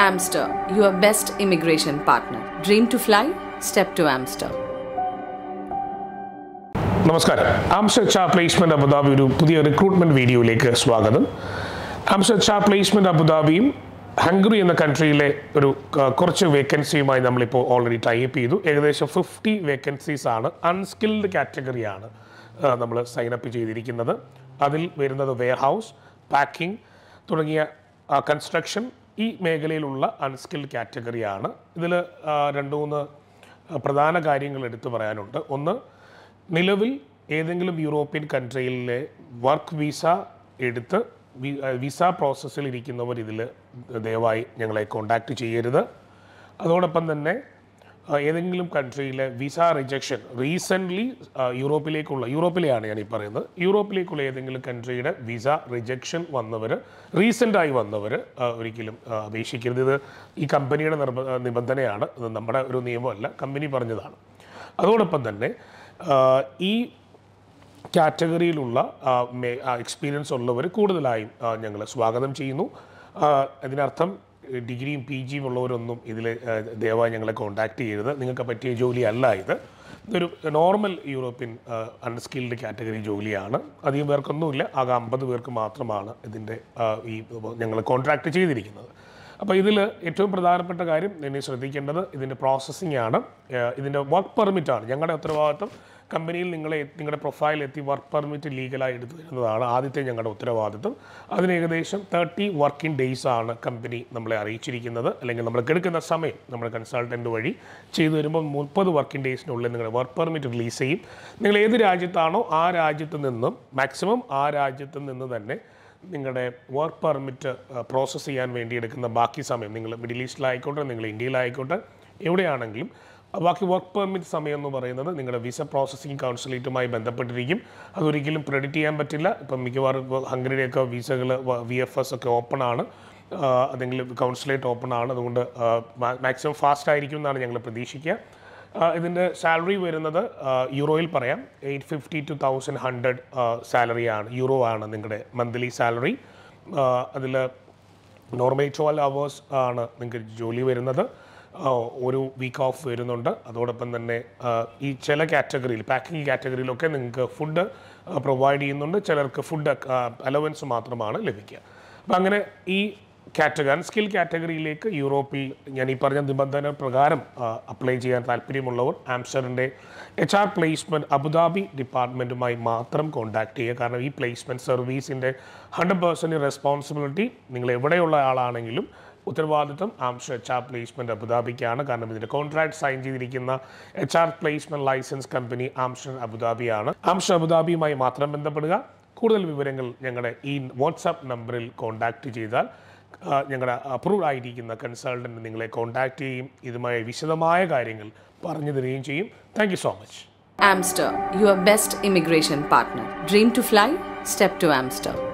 Amster, your best immigration partner. Dream to fly? Step to Amster. നമസ്കാരം ആംസ്റ്റർ ചാ placement Abu Dhabi ഒരു പുതിയ recruitment വീഡിയോയിലേക്ക് സ്വാഗതം ആംസ്റ്റർ ചാ പ്ലേസ്മെന്റ് അബുദാബിയും ഹംഗറി എന്ന കൺട്രിയിലെ ഒരു കുറച്ച് വേക്കൻസിയുമായി നമ്മളിപ്പോൾ ഓൾറെഡി ടൈപ്പ് ചെയ്തു ഏകദേശം ഫിഫ്റ്റി വേക്കൻസീസ് ആണ് അൺസ്കിൽഡ് കാറ്റഗറിയാണ് നമ്മൾ സൈനപ്പ് ചെയ്തിരിക്കുന്നത് അതിൽ വരുന്നത് വെയർഹൗസ് പാക്കിംഗ് തുടങ്ങിയ കൺസ്ട്രക്ഷൻ ഈ മേഖലയിലുള്ള അൺസ്കിൽഡ് കാറ്റഗറിയാണ് ഇതിൽ രണ്ട് മൂന്ന് പ്രധാന കാര്യങ്ങൾ എടുത്തു പറയാനുണ്ട്. ഒന്ന് നിലവിൽ ഏതെങ്കിലും യൂറോപ്യൻ കൺട്രിയിലെ വർക്ക് വിസ എടുത്ത് വിസ പ്രോസസ്സിൽ ഇരിക്കുന്നവർ ഇതിൽ ദയവായി ഞങ്ങളെ കോണ്ടാക്ട് ചെയ്യരുത്. അതോടൊപ്പം തന്നെ ഏതെങ്കിലും കൺട്രിയിലെ വിസ റിജക്ഷൻ റീസെന്റ്ലി യൂറോപ്പിലേക്കുള്ള യൂറോപ്പിലെയാണ് ഞാൻ ഈ പറയുന്നത്. യൂറോപ്പിലേക്കുള്ള ഏതെങ്കിലും കൺട്രിയുടെ വിസ റിജക്ഷൻ വന്നവർ റീസെന്റായി വന്നവർ ഒരിക്കലും അപേക്ഷിക്കരുത്. ഇത് ഈ കമ്പനിയുടെ നിർബ നിബന്ധനയാണ്. ഇത് നമ്മുടെ ഒരു നിയമമല്ല. കമ്പനി പറഞ്ഞതാണ്. അതോടൊപ്പം തന്നെ ഈ കാറ്റഗറിയിലുള്ള എക്സ്പീരിയൻസ് ഉള്ളവർ കൂടുതലായും ഞങ്ങൾ സ്വാഗതം ചെയ്യുന്നു. അതിനർത്ഥം ഡിഗ്രിയും പി ജിയും ഉള്ളവരൊന്നും ഇതിൽ ദയവായി ഞങ്ങളെ കോൺടാക്ട് ചെയ്യരുത്. നിങ്ങൾക്ക് പറ്റിയ ജോലി അല്ല ഇത്. ഇതൊരു നോർമൽ യൂറോപ്യൻ അൺസ്കിൽഡ് കാറ്റഗറി ജോലിയാണ്. അധികം പേർക്കൊന്നുമില്ല. ആകെ അമ്പത് പേർക്ക് മാത്രമാണ് ഇതിന്റെ ഈ ഞങ്ങൾ കോൺട്രാക്ട് ചെയ്തിരിക്കുന്നത്. അപ്പോൾ ഇതിൽ ഏറ്റവും പ്രധാനപ്പെട്ട കാര്യം എന്നെ ശ്രദ്ധിക്കേണ്ടത് ഇതിന്റെ പ്രോസസ്സിംഗ് ആണ്. ഇതിന്റെ വർക്ക് പെർമിറ്റാണ് ഞങ്ങളുടെ ഉത്തരവാദിത്വം കമ്പനിയിൽ നിങ്ങളെ നിങ്ങളുടെ പ്രൊഫൈൽ എത്തി വർക്ക് പെർമിറ്റ് ലീഗലായി എടുത്തു തരുന്നതാണ് ആദ്യത്തെ ഞങ്ങളുടെ ഉത്തരവാദിത്വം. അതിന് ഏകദേശം തേർട്ടി വർക്കിംഗ് ഡേയ്സ് ആണ് കമ്പനി നമ്മളെ അറിയിച്ചിരിക്കുന്നത്. അല്ലെങ്കിൽ നമ്മൾ എടുക്കുന്ന സമയം നമ്മൾ കൺസൾട്ടന്റ് വഴി ചെയ്തു വരുമ്പോൾ മുപ്പത് വർക്കിംഗ് ഡേയ്സിനുള്ളിൽ നിങ്ങളുടെ വർക്ക് പെർമിറ്റ് റിലീസ് ചെയ്യും. നിങ്ങൾ ഏത് രാജ്യത്താണോ ആ രാജ്യത്ത് നിന്നും മാക്സിമം ആ രാജ്യത്ത് നിന്ന് തന്നെ നിങ്ങളുടെ വർക്ക് പെർമിറ്റ് പ്രോസസ്സ് ചെയ്യാൻ വേണ്ടി എടുക്കുന്ന ബാക്കി സമയം നിങ്ങൾ മിഡിൽ ഈസ്റ്റിലായിക്കോട്ടെ നിങ്ങൾ ഇന്ത്യയിലായിക്കോട്ടെ എവിടെയാണെങ്കിലും ബാക്കി വർക്ക് പെർമിറ്റ് സമയം എന്ന് പറയുന്നത് നിങ്ങളുടെ വിസ പ്രോസസ്സിംഗ് കൗൺസിലേറ്റുമായി ബന്ധപ്പെട്ടിരിക്കും. അതൊരിക്കലും പ്രെഡിക്റ്റ് ചെയ്യാൻ പറ്റില്ല. ഇപ്പം മിക്കവാറും ഹംഗറിയുടെയൊക്കെ വിസകൾ വി എഫ് എസ് ഒക്കെ ഓപ്പൺ ആണ്. അല്ലെങ്കിൽ കൗൺസിലേറ്റ് ഓപ്പൺ ആണ്. അതുകൊണ്ട് മാക്സിമം ഫാസ്റ്റ് ആയിരിക്കും എന്നാണ് ഞങ്ങൾ പ്രതീക്ഷിക്കുക. ഇതിന്റെ സാലറി വരുന്നത് യൂറോയിൽ പറയാം. Eight fifty two thousand hundred salary ആണ് യൂറോ ആണ് നിങ്ങളുടെ മന്ത്ലി സാലറി അതിൽ നോർമൽ ട്വൽവ് അവേഴ്സ് ആണ് നിങ്ങൾക്ക് ജോലി വരുന്നത്. ഒരു വീക്ക് ഓഫ് വരുന്നുണ്ട്. അതോടൊപ്പം തന്നെ ഈ ചില കാറ്റഗറിയിൽ പാക്കിംഗ് കാറ്റഗറിയിലൊക്കെ നിങ്ങൾക്ക് ഫുഡ് പ്രൊവൈഡ് ചെയ്യുന്നുണ്ട്. ചിലർക്ക് ഫുഡ് അലവൻസ് മാത്രമാണ് ലഭിക്കുക. അപ്പം അങ്ങനെ ഈ കാറ്റഗറി അൺസ്കിൽ കാറ്റഗറിയിലേക്ക് യൂറോപ്പിൽ ഞാൻ ഈ പറഞ്ഞ നിബന്ധന പ്രകാരം അപ്ലൈ ചെയ്യാൻ താല്പര്യമുള്ളവർ ആംസ്റ്ററിന്റെ H R placement Abu Dhabi ഡിപ്പാർട്ട്മെന്റുമായി മാത്രം കോൺടാക്ട് ചെയ്യുക. കാരണം ഈ പ്ലേസ്മെന്റ് സർവീസിന്റെ ഹൺഡ്രഡ് പേഴ്സന്റ് റെസ്പോൺസിബിലിറ്റി നിങ്ങൾ എവിടെയുള്ള ആളാണെങ്കിലും ഉത്തരവാദിത്വം ആംഷ എച്ച് ആർ പ്ലേസ്മെന്റ് അബുദാബിക്കാണ് കാരണം ഇതിന്റെ കോൺട്രാക്ട് സൈൻ ചെയ്തിരിക്കുന്ന H R placement licence company ആംഷൻ അബുദാബിയാണ് ആംഷ അബുദാബിയുമായി മാത്രം ബന്ധപ്പെടുക കൂടുതൽ വിവരങ്ങൾ ഞങ്ങളുടെ ഈ വാട്സാപ്പ് നമ്പറിൽ കോൺടാക്റ്റ് ചെയ്താൽ ഞങ്ങളുടെ അപ്രൂവ് ആയിരിക്കുന്ന കൺസൾട്ടന്റ് നിങ്ങളെ കോൺടാക്റ്റ് ചെയ്യും ഇതുമായി വിശദമായ കാര്യങ്ങൾ പറഞ്ഞു തരികയും ചെയ്യും thank so much Amster, your best immigration partner. Dream to fly? Step to Amster.